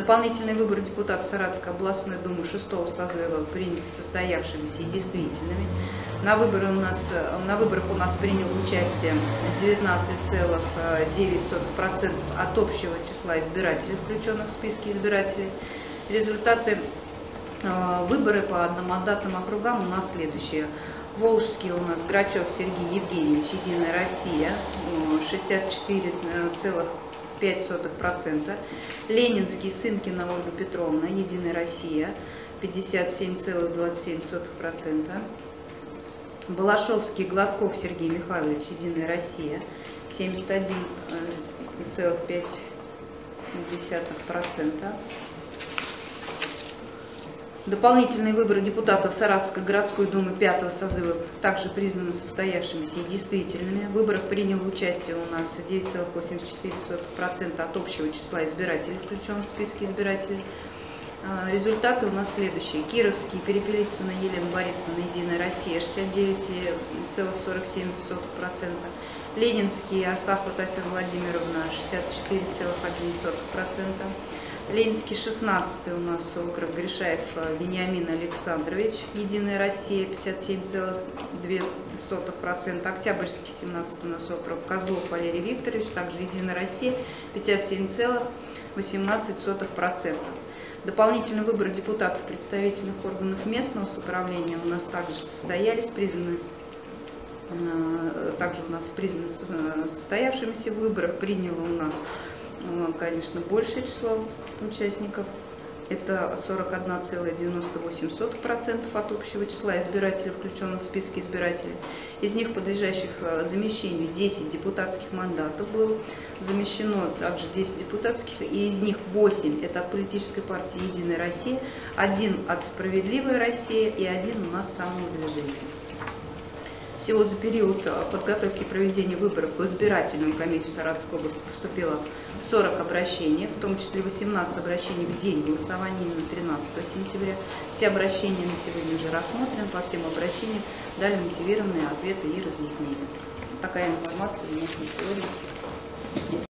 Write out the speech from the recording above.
Дополнительный выбор депутата Саратовской областной думы 6 созыва приняты состоявшимися и действительными. На, выборы у нас, на выборах у нас приняло участие 19,9% от общего числа избирателей, включенных в списки избирателей. Результаты э, выборы по одномандатным округам у нас следующие. Волжский у нас Грачев Сергей Евгеньевич, Единая Россия, 64,5%. Ленинский Сынкина Ольга Петровна, Единая Россия, 57,27%. Балашовский Гладков Сергей Михайлович, Единая Россия, 71,5%. Дополнительные выборы депутатов Саратовской городской думы 5 созыва также признаны состоявшимися и действительными. В выборах приняло участие у нас 9,84% от общего числа избирателей, включенных в списки избирателей. А, результаты у нас следующие. Кировский, Перепелицына Елена Борисовна, Единая Россия, 69,47%. Ленинский, Астахова Татьяна Владимировна, 64,1%. Ленинский 16 у нас округ Гришаев Вениамин Александрович, Единая Россия 57,2%, Октябрьский 17 у нас округ Козлов Валерий Викторович, также Единая Россия 57,18%. Дополнительные выборы депутатов представительных органов местного самоуправления у нас также состоялись, признаны э, также у нас признаны э, состоявшимися в выборах, приняло у нас ну, конечно, большее число участников. Это 41,98% от общего числа избирателей, включенных в списки избирателей. Из них, подлежащих э, замещению, 10 депутатских мандатов было замещено, также 10 депутатских, и из них 8 это от политической партии «Единая Россия», один от «Справедливая Россия» и один у нас самоудвижение. Всего за период э, подготовки и проведения выборов в избирательную комиссию Саратовской области поступило 40 обращений, в том числе 18 обращений в день голосования, именно 13 сентября. Все обращения на сегодня уже рассмотрены, по всем обращениям дали мотивированные ответы и разъяснения. Такая информация у на сегодня.